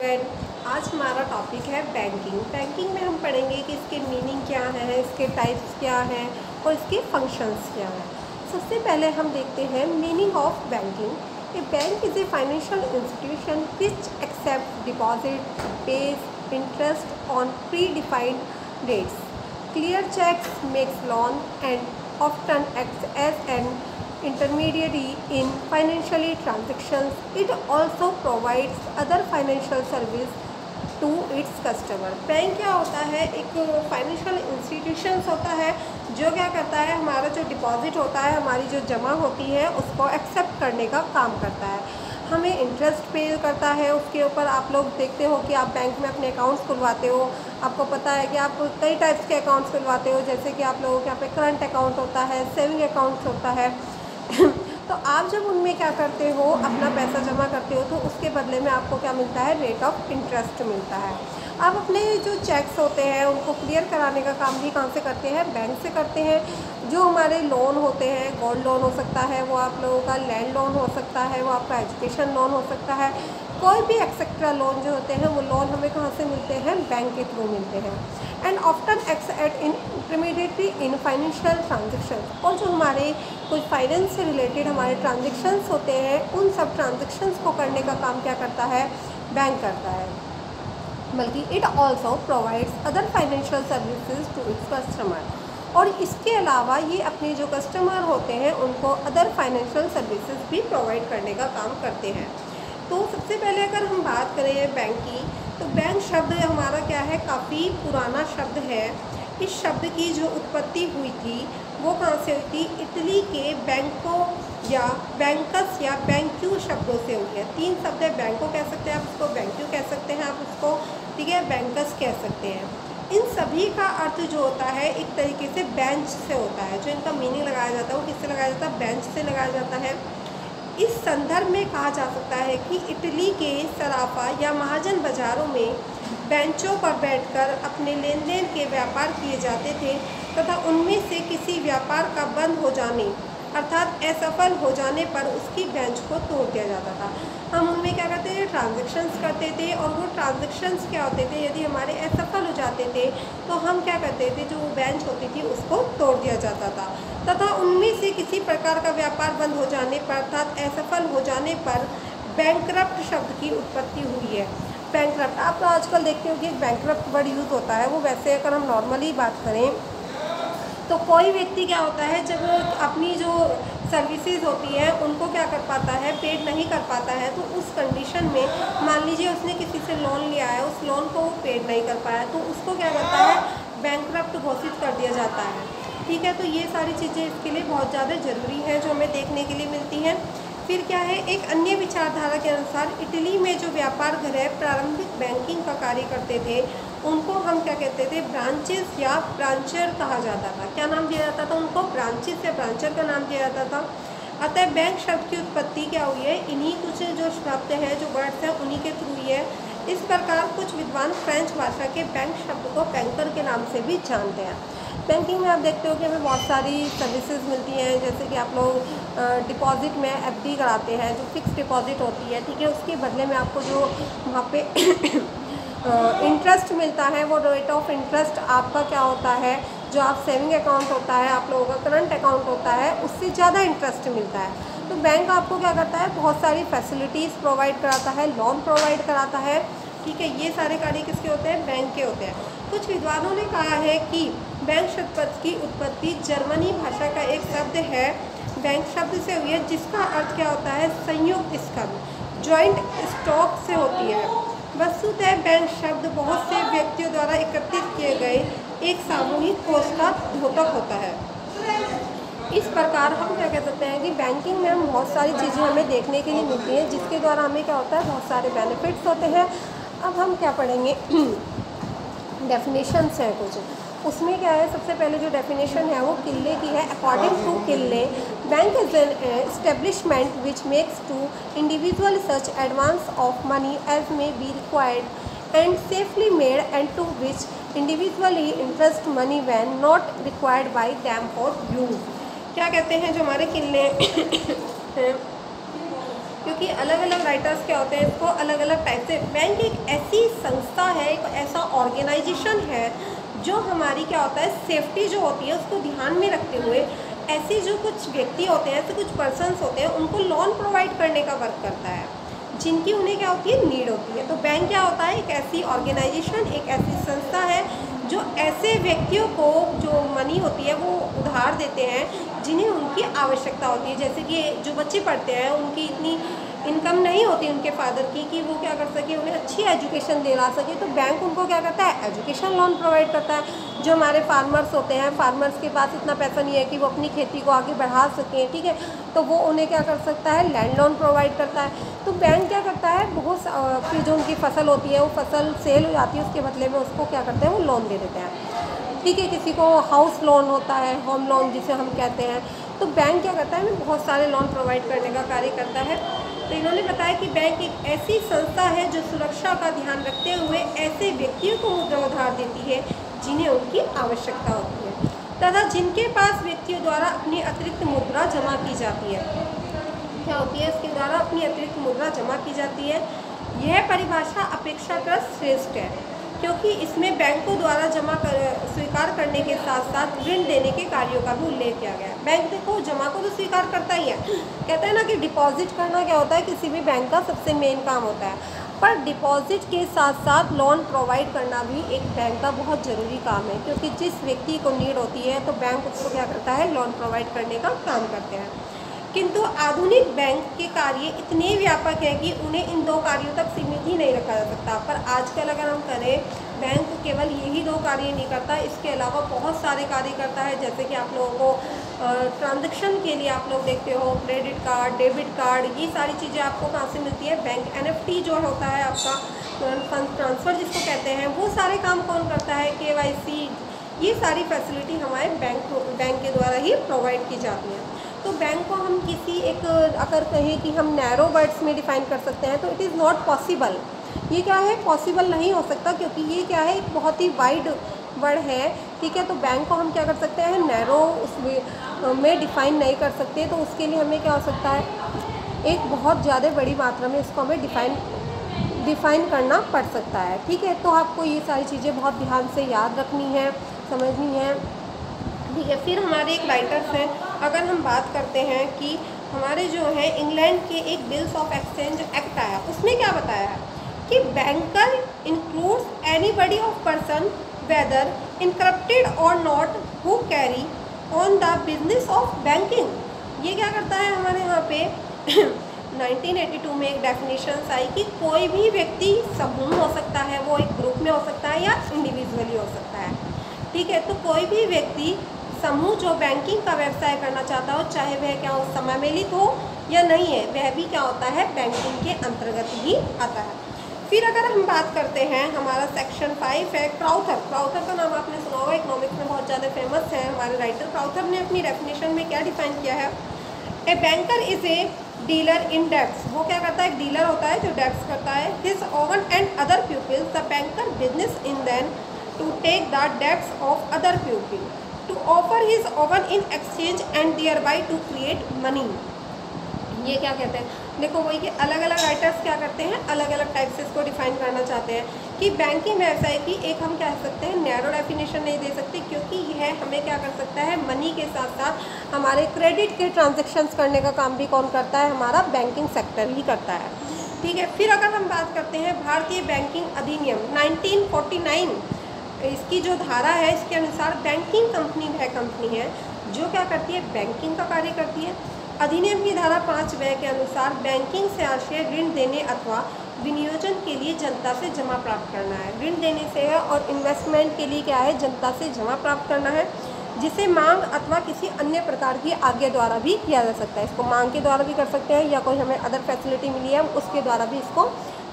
आज हमारा टॉपिक है बैंकिंग बैंकिंग में हम पढ़ेंगे कि इसके मीनिंग क्या है, इसके टाइप्स क्या हैं और इसके फ़ंक्शंस क्या हैं. सबसे पहले हम देखते हैं meaning of banking a bank is a financial institution which accept deposit pays interest on predefined rates clear cheques makes loan and often act as an intermediary in financially transactions. It also provides other financial service to its customer bank क्या होता है? एक financial institutions होता है, जो क्या करता है? हमारा जो डिपॉजिट होता है, हमारी जो जमा होती है, उसको एक्सेप्ट करने का काम करता है। हमें इंटरेस्ट पे करता है, उसके ऊपर आप लोग देखते हो कि आप बैंक में अपने अकाउंट्स खुलवाते हो। आपको पता है कि आप कई टाइप्स के अकाउंट्स खुलवाते हो, जैसे कि आप लोगों के यहाँ पे करंट अकाउंट होता है सेविंग अकाउंट्स होता है। तो आप जब उनमें क्या करते हो, अपना पैसा जमा करते हो तो उसके बदले में आपको क्या मिलता है? रेट ऑफ़ इंटरेस्ट मिलता है। आप अपने जो चेक्स होते हैं, उनको क्लियर कराने का काम भी कहाँ से करते हैं? बैंक से करते हैं। जो हमारे लोन होते हैं गोल्ड लोन हो सकता है, वो आप लोगों का लैंड लोन हो सकता है, वो आपका एजुकेशन लोन हो सकता है। कोई भी एक्सेट्रा लोन जो होते हैं, वो लोन हमें कहाँ से मिलते हैं? बैंक के थ्रू मिलते हैं। And often acts at in intermediately in financial transaction और जो हमारे कुछ फाइनेंस से रिलेटेड हमारे ट्रांजेक्शन्स होते हैं, उन सब ट्रांजेक्शन्स को करने का काम क्या करता है? बैंक करता है। बल्कि it also provides other financial services to its customer और इसके अलावा ये अपने जो कस्टमर होते हैं, उनको अदर फाइनेंशियल सर्विसेज़ भी प्रोवाइड करने का काम करते हैं। तो सबसे पहले अगर हम बात करें बैंक की तो बैंक शब्द हमारा क्या है? काफ़ी पुराना शब्द है। इस शब्द की जो उत्पत्ति हुई थी, वो कहाँ से हुई थी? इटली के बैंकों या बैंकस या बैंक्यू शब्दों से हुई है। तीन शब्द है बैंको कह सकते हैं आप उसको बैंक्यू कह सकते हैं आप उसको, ठीक है? बैंकस कह सकते हैं। इन सभी का अर्थ जो होता है, एक तरीके से बेंच से होता है। जो इनका मीनिंग लगाया जाता है, वो किससे लगाया जाता है? बेंच से लगाया जाता है। इस संदर्भ में कहा जा सकता है कि इटली के सराफा या महाजन बाज़ारों में बेंचों पर बैठकर अपने लेन देन के व्यापार किए जाते थे तथा उनमें से किसी व्यापार का बंद हो जाने, अर्थात असफल हो जाने पर उसकी बेंच को तोड़ दिया जाता था। हम उनमें क्या करते थे? ट्रांजेक्शन्स करते थे और वो ट्रांजेक्शन्स क्या होते थे? यदि हमारे हो जाते थे तो हम क्या करते थे, जो बेंच होती थी, उसको तोड़ दिया जाता था। तथा उनमें से किसी प्रकार का व्यापार बंद हो जाने पर, अर्थात असफल हो जाने पर बैंक शब्द की उत्पत्ति हुई है। बैंक आप तो आजकल देखते हो कि बैंक वर्ड यूज़ होता है। वो वैसे अगर हम नॉर्मली बात करें तो कोई व्यक्ति क्या होता है, जब वो अपनी जो सर्विसेज़ होती है, उनको क्या कर पाता है पेड नहीं कर पाता है तो उस कंडीशन में मान लीजिए उसने किसी से लोन लिया है, उस लोन को वो पेड नहीं कर पाया तो उसको क्या करता है बैंक घोषित कर दिया जाता है। ठीक है तो ये सारी चीज़ें इसके लिए बहुत ज़्यादा ज़रूरी है, जो हमें देखने के लिए मिलती हैं। फिर क्या है, एक अन्य विचारधारा के अनुसार इटली में जो व्यापार घर है, प्रारंभिक बैंकिंग का कार्य करते थे उनको हम क्या कहते थे? ब्रांचेस या ब्रांचर कहा जाता था। क्या नाम दिया जाता था उनको? ब्रांचेस या ब्रांचर का नाम दिया जाता था। अतः बैंक शब्द की उत्पत्ति क्या हुई है? इन्हीं कुछ जो शब्द है, जो वर्ड्स हैं, उन्हीं के थ्रू ही है। इस प्रकार कुछ विद्वान फ्रेंच भाषा के बैंक शब्द को बैंकर के नाम से भी जानते हैं। बैंकिंग में आप देखते हो कि हमें बहुत सारी सर्विसेज़ मिलती हैं, जैसे कि आप लोग डिपॉजिट में एफडी कराते हैं, जो फिक्स डिपॉजिट होती है, ठीक है? उसके बदले में आपको जो वहाँ पे इंटरेस्ट मिलता है, वो रेट ऑफ़ इंटरेस्ट आपका क्या होता है? जो आप सेविंग अकाउंट होता है, आप लोगों का करंट अकाउंट होता है, उससे ज़्यादा इंटरेस्ट मिलता है। तो बैंक आपको क्या करता है? बहुत सारी फैसिलिटीज़ प्रोवाइड कराता है लोन प्रोवाइड कराता है। ठीक है, ये सारे कार्य किसके होते हैं? बैंक के होते हैं। कुछ विद्वानों ने कहा है कि बैंक शब्द की उत्पत्ति जर्मनी भाषा का एक शब्द है। बैंक शब्द से हुई है, जिसका अर्थ क्या होता है? संयुक्त स्कंद ज्वाइंट स्टॉक से होती है। वस्तुतः बैंक शब्द बहुत से व्यक्तियों द्वारा एकत्रित किए गए एक सामूहिक कोष का द्योतक होता है। इस प्रकार हम क्या कह सकते हैं कि बैंकिंग में हम बहुत सारी चीज़ें हमें देखने के लिए मिलती हैं, जिसके द्वारा हमें क्या होता है, बहुत सारे बेनिफिट्स होते हैं। अब हम क्या पढ़ेंगे? डेफिनेशंस हैं कुछ। उसमें क्या है, सबसे पहले जो डेफिनेशन है वो किले की है। According to Kiley bank is an establishment which makes to individual such advance of money as may be required and safely made and to which individually interest money when not required by them for use क्या कहते हैं जो हमारे किले हैं? क्योंकि अलग अलग राइटर्स क्या होते हैं, इसको अलग अलग टाइप से। बैंक एक ऐसी संस्था है, एक ऐसा ऑर्गेनाइजेशन है जो हमारी क्या होता है सेफ्टी जो होती है, उसको ध्यान में रखते हुए ऐसे जो कुछ व्यक्ति होते हैं, ऐसे कुछ पर्सनस होते हैं, उनको लोन प्रोवाइड करने का वर्क करता है, जिनकी उन्हें क्या होती है नीड होती है। तो बैंक क्या होता है, एक ऐसी ऑर्गेनाइजेशन एक ऐसी संस्था है जो ऐसे व्यक्तियों को जो मनी होती है, वो उधार देते हैं, जिन्हें उनकी आवश्यकता होती है। जैसे कि जो बच्चे पढ़ते हैं, उनकी इतनी इनकम नहीं होती उनके फादर की कि वो क्या कर सके, उन्हें अच्छी एजुकेशन दिला सके। तो बैंक उनको क्या करता है? एजुकेशन लोन प्रोवाइड करता है। जो हमारे फार्मर्स होते हैं फार्मर्स के पास इतना पैसा नहीं है कि वो अपनी खेती को आगे बढ़ा सकें, ठीक है? तो वो उन्हें क्या कर सकता है? लैंड लोन प्रोवाइड करता है। तो बैंक क्या करता है? फिर जो उनकी फ़सल होती है, वो फ़सल सेल हो जाती है, उसके बदले में उसको क्या करते हैं, वो लोन दे देते हैं। ठीक है, किसी को हाउस लोन होता है होम लोन जिसे हम कहते हैं तो बैंक क्या करता है हमें बहुत सारे लोन प्रोवाइड करने का कार्य करता है। तो इन्होंने बताया कि बैंक एक ऐसी संस्था है, जो सुरक्षा का ध्यान रखते हुए ऐसे व्यक्तियों को मुद्रा उधार देती है, जिन्हें उनकी आवश्यकता होती है। तथा जिनके पास व्यक्तियों द्वारा अपनी अतिरिक्त मुद्रा जमा की जाती है। क्या होती है, इसके द्वारा अपनी अतिरिक्त मुद्रा जमा की जाती है। यह परिभाषा अपेक्षाकृत श्रेष्ठ है, क्योंकि इसमें बैंकों द्वारा जमा कर, स्वीकार करने के साथ साथ ऋण देने के कार्यों का भी उल्लेख किया गया है। बैंक देखो, जमा को तो स्वीकार करता ही है। कहते हैं ना कि डिपॉजिट करना क्या होता है? किसी भी बैंक का सबसे मेन काम होता है। पर डिपॉजिट के साथ साथ लोन प्रोवाइड करना भी एक बैंक का बहुत ज़रूरी काम है, क्योंकि जिस व्यक्ति को नीड होती है तो बैंक उसको क्या करता है? लोन प्रोवाइड करने का काम करते हैं। किंतु आधुनिक बैंक के कार्य इतने व्यापक हैं कि उन्हें इन दो कार्यों तक सीमित ही नहीं रखा जा सकता। पर आजकल अगर हम करें, बैंक केवल यही दो कार्य नहीं करता, इसके अलावा बहुत सारे कार्य करता है, जैसे कि आप लोगों को ट्रांजेक्शन के लिए आप लोग देखते हो, क्रेडिट कार्ड, डेबिट कार्ड, ये सारी चीज़ें आपको कहाँ से मिलती है? बैंक एनएफटी जो होता है आपका फंड ट्रांसफ़र जिसको कहते हैं, वो सारे काम कौन करता है? के ये सारी फैसिलिटी हमारे बैंक बैंक के द्वारा ही प्रोवाइड की जाती है। तो बैंक को हम किसी एक, अगर कहें कि हम नैरो वर्ड्स में डिफ़ाइन कर सकते हैं तो इट इज़ नॉट पॉसिबल ये क्या है? पॉसिबल नहीं हो सकता, क्योंकि ये क्या है? एक बहुत ही वाइड वर्ड है, ठीक है? तो बैंक को हम क्या कर सकते हैं? नैरो में डिफ़ाइन नहीं कर सकते तो उसके लिए हमें क्या हो सकता है? एक बहुत ज़्यादा बड़ी मात्रा में इसको हमें डिफ़ाइन डिफ़ाइन करना पड़ सकता है, ठीक है? तो आपको ये सारी चीज़ें बहुत ध्यान से याद रखनी है, समझनी है। ठीक है, फिर हमारे एक राइटर्स हैं अगर हम बात करते हैं कि हमारे जो है, इंग्लैंड के एक बिल्स ऑफ़ एक्सचेंज एक्ट आया, उसमें क्या बताया? है कि banker includes any body of person whether incorporated or not who carry on the business of banking ये क्या करता है हमारे यहाँ पे? 1982 में एक डेफिनेशन आई कि कोई भी व्यक्ति समूह हो सकता है, वो एक ग्रुप में हो सकता है या इंडिविजुअली हो सकता है। ठीक है तो कोई भी व्यक्ति समूह जो बैंकिंग का व्यवसाय करना चाहता हो, चाहे वह क्या उस सम्मिलित हो या नहीं है, वह भी क्या होता है बैंकिंग के अंतर्गत ही आता है। फिर अगर हम बात करते हैं, हमारा सेक्शन फाइव है क्राउथर क्राउथर का नाम आपने सुना होगा इकोनॉमिक्स में बहुत ज़्यादा फ़ेमस है। हमारे राइटर क्राउथर ने अपनी डेफिनेशन में क्या डिफाइन किया है? A banker is a dealer in debts वो क्या करता है? एक डीलर होता है जो डेप्स करता है। His own and other peoples the banker business in then to take the debts of other people offer his own in exchange and thereby to create money ये क्या कहते हैं? देखो, वही कि अलग अलग राइटर्स क्या करते हैं? अलग अलग टाइप से इसको डिफाइन करना चाहते हैं कि बैंकिंग व्यवसाय की एक हम कह सकते हैं नैरो डेफिनेशन नहीं दे सकते, क्योंकि यह हमें क्या कर सकता है? मनी के साथ साथ हमारे क्रेडिट के ट्रांजेक्शन्स करने का काम भी कौन करता है? हमारा बैंकिंग सेक्टर ही करता है। ठीक है, फिर अगर हम बात करते हैं भारतीय बैंकिंग अधिनियम 1949 इसकी जो धारा है, इसके अनुसार बैंकिंग कंपनी वह कंपनी है, जो क्या करती है? बैंकिंग का कार्य करती है। अधिनियम की धारा पाँच वह के अनुसार बैंकिंग से आशय ऋण देने अथवा विनियोजन के लिए जनता से जमा प्राप्त करना है। ऋण देने से है और इन्वेस्टमेंट के लिए क्या है? जनता से जमा प्राप्त करना है, जिसे मांग अथवा किसी अन्य प्रकार की आज्ञा द्वारा भी किया जा सकता है। इसको मांग के द्वारा भी कर सकते हैं या कोई हमें अदर फैसिलिटी मिली है उसके द्वारा भी इसको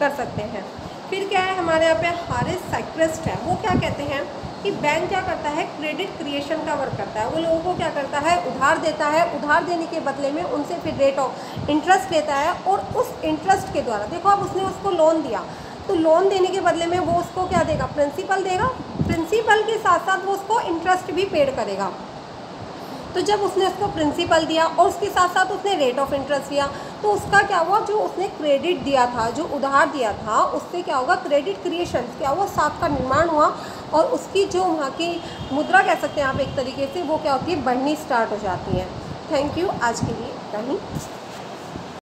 कर सकते हैं। फिर क्या है, हमारे यहाँ पे हारिस साइक्रेस्ट है। वो क्या कहते हैं कि बैंक क्या करता है क्रेडिट क्रिएशन का वर्क करता है। वो लोगों को क्या करता है, उधार देता है। उधार देने के बदले में उनसे फिर रेट ऑफ़ इंटरेस्ट लेता है और उस इंटरेस्ट के द्वारा, देखो अब उसने उसको लोन दिया। तो लोन देने के बदले में वो उसको क्या देगा प्रिंसिपल देगा। प्रिंसिपल के साथ साथ वो उसको इंटरेस्ट भी पेड करेगा। तो जब उसने उसको प्रिंसिपल दिया और उसके साथ साथ उसने रेट ऑफ़ इंटरेस्ट दिया तो उसका क्या हुआ? जो उसने क्रेडिट दिया था, जो उधार दिया था, उससे क्या होगा? क्रेडिट क्रिएशन क्या हुआ? साथ का निर्माण हुआ और उसकी जो वहाँ की मुद्रा कह सकते हैं आप एक तरीके से, वो क्या होती है? बढ़नी स्टार्ट हो जाती है। थैंक यू आज के लिए इतना ही।